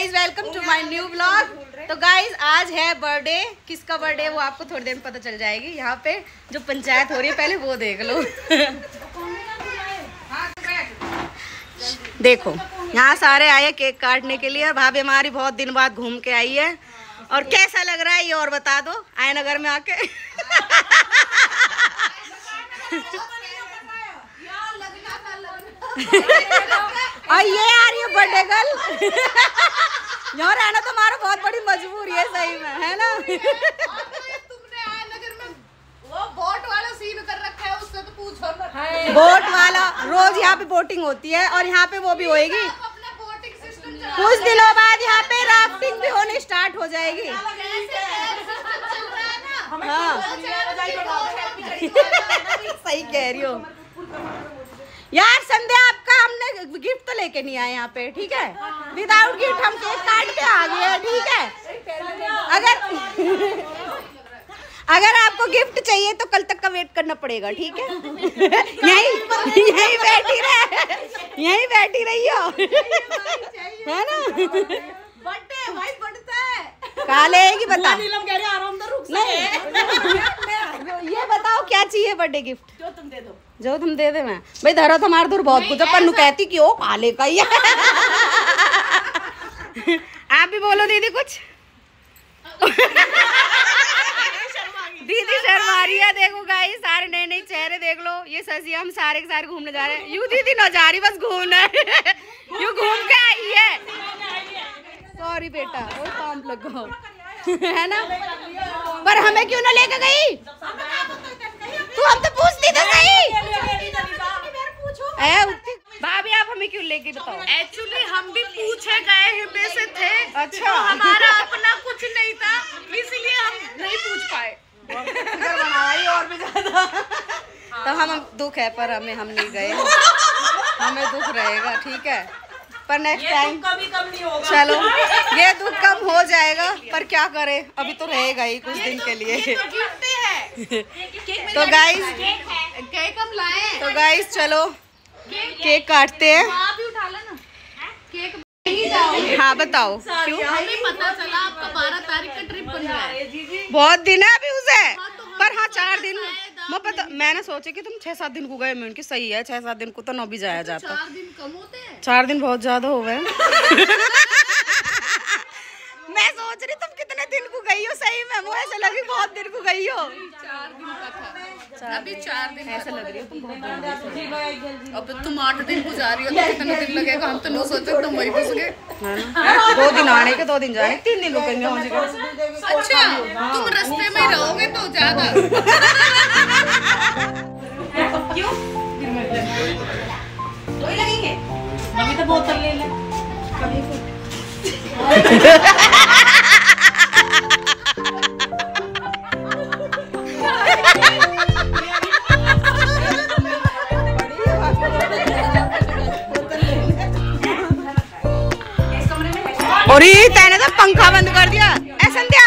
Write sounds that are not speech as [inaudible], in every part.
Guys welcome to my new blog तो guys आज है बर्थडे किसका बर्थडे वो आपको थोड़ी देर में पता चल जाएगी. यहाँ पे जो पंचायत हो रही है पहले वो देख लो. देखो यहाँ सारे आए केक काटने के लिए. और भाभी हमारी बहुत दिन बाद घूम के आई है. और कैसा लग रहा है ये और बता दो. आए नगर में आके. [laughs] [laughs] और ये आ रही है बर्थडे गर्ल। यहाँ रहना तो हमारा बहुत बड़ी मजबूरी है सही में है ना? तुमने आया नगर में वो बोट वाला सीन कर रखा है उससे तो पूछो बोट वाला रोज यहाँ पे बोटिंग होती है और यहाँ पे वो भी होएगी। आप अपना बोटिंग सिस्टम चला कुछ दिनों बाद यहाँ पे राफ्टिंग भी होनी स्टार्ट हो जाएगी। चल रहा है ना। हाँ। [laughs] सही कह रही हो। यार संध्या आपका हमने गिफ्ट तो लेके नहीं आए यहाँ पे ठीक है? विदाउट गिफ्ट हम केक काट के आ गए ठीक है? अगर अगर आपको गिफ्ट चाहिए तो कल तक का वेट करना पड़ेगा ठीक है? यही यही बैठी रहे यही बैठी रही हो। है ना? बर्थडे भाई बढ़ता है। काले की बता। नीलम कह रही आराम से रुक नहीं। ये बताओ क्या चाहिए बर्थडे गिफ्ट जो तुम दे दो। जो तुम दे दे मैं। भाई धरा तो हमारे दूर बहुत कुछ पर कहती कि ओ काले का ही आप भी बोलो दीदी कुछ। दीदी शर्मा रही है देखो गाइस सारे नए नए चेहरे देख लो। ये ससी हम सारे के सारे घूमने जा रहे हैं। यू दीदी न जा रही बस घूमने। यू घूम के आई है। सॉरी बेटा वो काम लगो। है ना? पर हमें क्यों ना लेके गई तू हम तो पूछती तो सही है उत्ती- भाभी आप हमें क्यों लेके बताओ? एक्चुअली हम भी पूछे गए हैं में से थे अच्छा। तो हमारा अपना कुछ नहीं था इसलिए हम नहीं पूछ पाए। और भी ज़्यादा। तो हम दुख है पर हमें हम नहीं गए हमें दुख रहेगा ठीक है? पर नेक्स्ट टाइम कभी कम नहीं होगा। चलो ये दुख कम हो जाएगा पर क्या करें? अभी तो रहेगा ही कुछ दिन के लिए। तो गाइस केक हम लाए तो गाइस चलो। केक काटते हैं। आप भी उठा लेना केक हाँ बताओ। क्यों? हमें पता चला आपका बारह तारीख का ट्रिप बन रहा है। बहुत दिन है अभी उसे। तो पर हाँ चार तो दिन। मैं पता मैंने सोचा कि तुम छह सात दिन को गए मैं उनकी सही है छह सात दिन को तो नौ भी जाया जाता। चार दिन कम होते हैं। चार दिन बहुत ज़्यादा हो गए। [laughs] मैं सोच रही तुम कितने दिन को गई हो? सही में वो ऐसे लगी बहुत दिन को गई हो। चार दिन का था अभी चार दिन ऐसे लग रही हो तुम बहुत अब तुम आठ दिन को जा रही हो तो कितना दिन लगेगा? हम तो नहीं सोचे तुम वही घुस गए। दो दिन आने के दो दिन जाने तीन दिन रुकेंगे हम जगह अच्छा तुम रास्ते में रहोगे तो ज़्यादा। अभी तो बोतल ले ले। और ये तैने तो पंखा बंद कर दिया। ए संध्या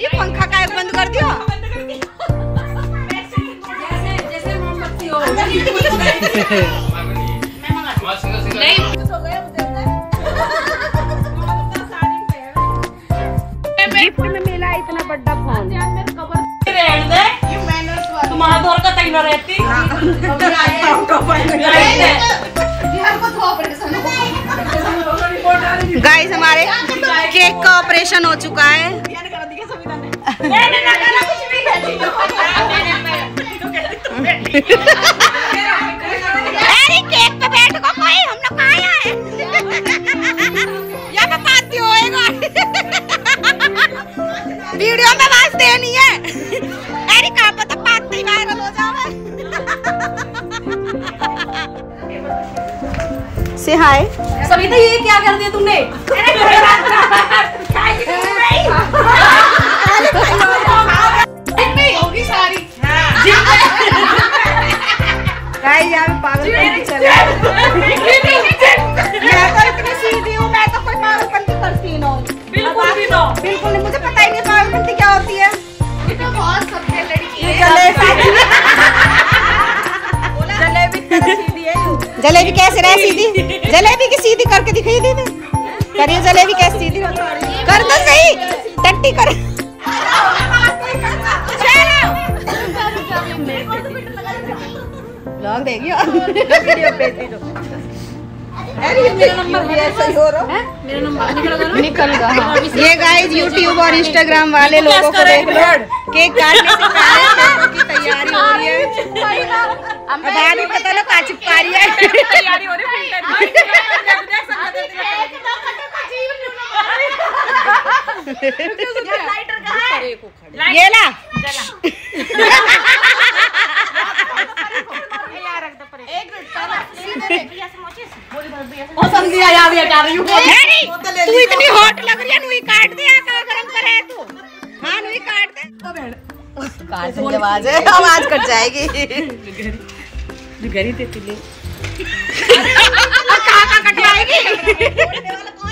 ये पंखा का बंद कर दिया। जैसे गिफ्ट में मिला इतना बड़ा फ़ोन रहने दे तुम्हारा दौर का तक रहती गाइस हमारे केक का ऑपरेशन हो चुका है दिया तुमने? [laughs] [laughs] है। मैं तो इतनी सीधी हूँ मैं तो कोई पागलपंती करती नहीं हूँ। बिल्कुल भी नो। बिल्कुल नहीं मुझे पता ही नहीं पागलपंती क्या होती है। ये तो बहुत लड़की [laughs] है। जलेबी। कैसे रहे सीधी? जलेबी की सीधी करके दिखाई दे दे करिए जलेबी कैसी? सीधी कर दो सही। टट्टी कर। ब्लॉग देखियो वीडियो भेज दीजिए अरे मेरा नंबर भी ऐसा हो रहा है। मेरा नंबर निकल निकल गया ये गाइस यूट्यूब और इंस्टाग्राम वाले लोगों को देख लो। केक काटने से पहले [laughs] की तैयारी हो रही है। अब पता चिपका रही है। तैयारी हो रही है [laughs] ये ला। समझिया याद ये कर रही हूँ। नहीं तू इतनी हॉट लग रही है नुई काट दे का गरम करे तू? हाँ नुई काट दे। काट दे आवाज़ है आवाज़ कट जाएगी। गरी देती ले कहाँ कहाँ कटवाएगी सभी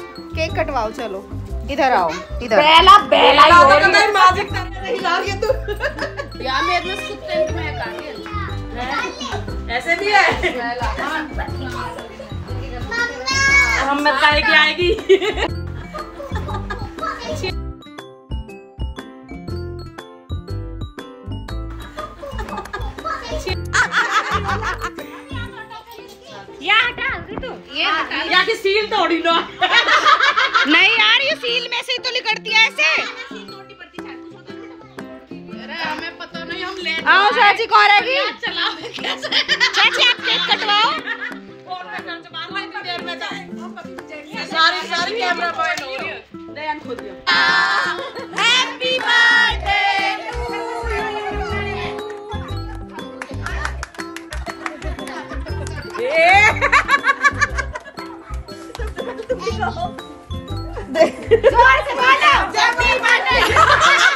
केक कटवाओ चलो। इधर आओ इधर। बेला बेला ही हो रही है। मैजिक कर तू यार मैं इतना कुत्ते में मैं काटी ऐसे भी है? हम में खाएगी आएगी। [laughs] या सील तोड़ी लो नहीं यार ये सील में से ही तो लिकड़ती है ऐसे। हमें पता नहीं हम ले आओ चाची कौन रहेगी कैसे? चाची आप केक कटवाओ। तो सारी सारी कैमरा बॉय हो रही है दयान खुद दियो हैप्पी बर्थडे ज़ोर से बोलो हैप्पी बर्थडे हैप्पी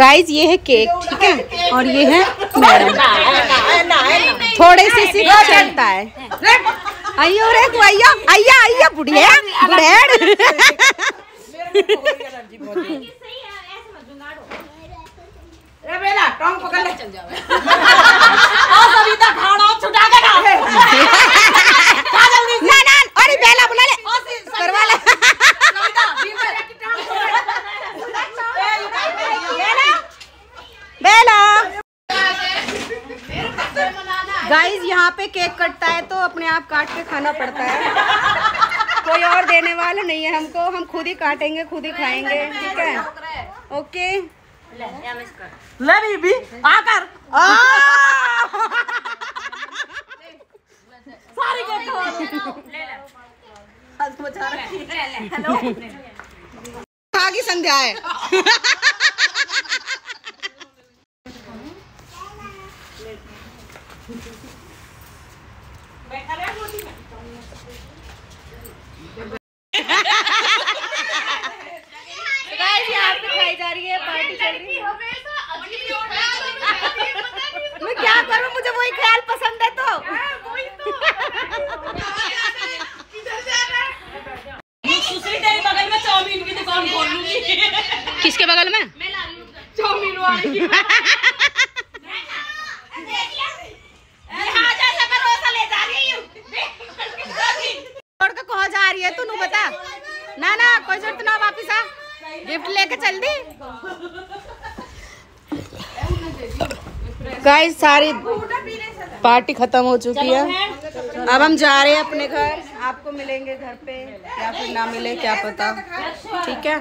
गाइस ये है केक ठीक है? और ये है मैडम थोड़े से सिर्फ़ चलता है। अयो रे तू अयो आइया अय्या बुढ़िया बुढ़ेड़ ए बेला टोंग पकड़ ले। चल जाओ सविता खाना छुटा देगा ना [laughs] [laughs] ना अरे बेला बुला ले करवा ले बेला गाइस यहाँ पे केक कटता है तो अपने आप काट के खाना पड़ता है। कोई और देने वाला नहीं है हमको। हम खुद ही काटेंगे खुद ही खाएँगे। ठीक है? ओके ले बीबी आकर। सारी के खा की संध्या है [laughs] Guys, यहाँ पे खाई जा रही है पार्टी चल रही है मैं क्या करूँ? मुझे वही ख्याल पसंद है तो। दूसरी बगल में चाउमीन की दुकान खोल लूँगी किसके बगल में? चाउमीन वाली जा रही है। तू बता। ना ना कोई ज़रूरत ना वापिस आ। गिफ्ट लेके चल दी। गाइस सारी पार्टी खत्म हो चुकी है। अब हम जा रहे हैं अपने घर। आपको मिलेंगे घर पे। या फिर ना मिले क्या पता। ठीक है।